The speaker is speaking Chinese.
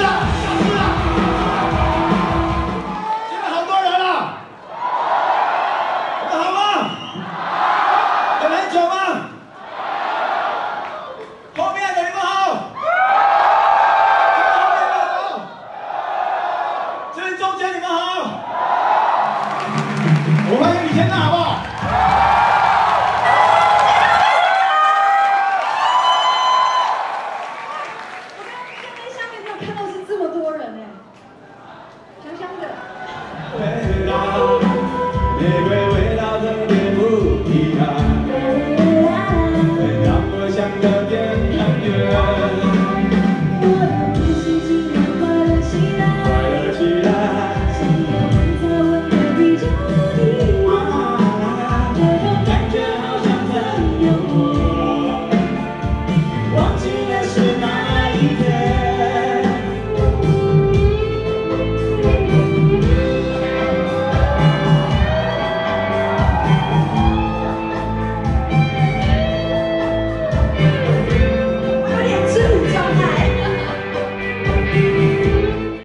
下线，很多人啊，你们好吗？有很久吗？后面你好，你们好，这边中间你们好，我们李天娜好不好？Amen.